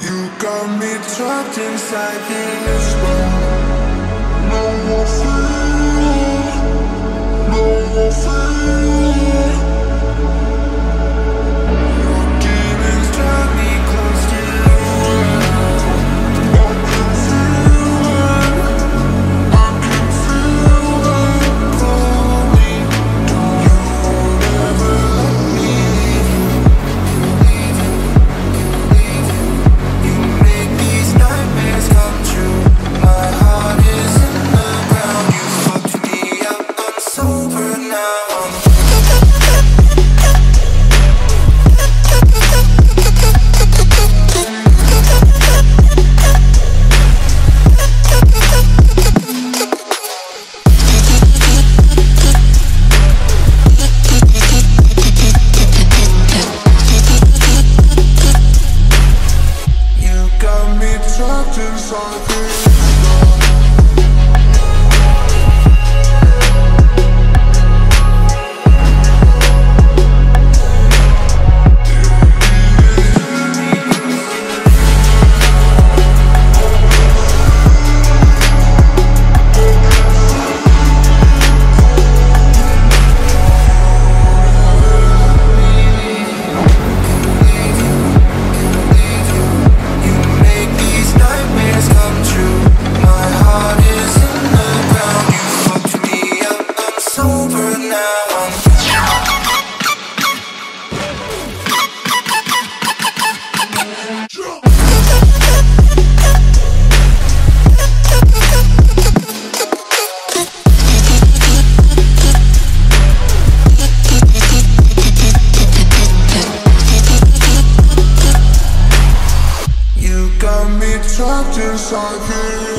You got me trapped inside this whisper. something trapped inside the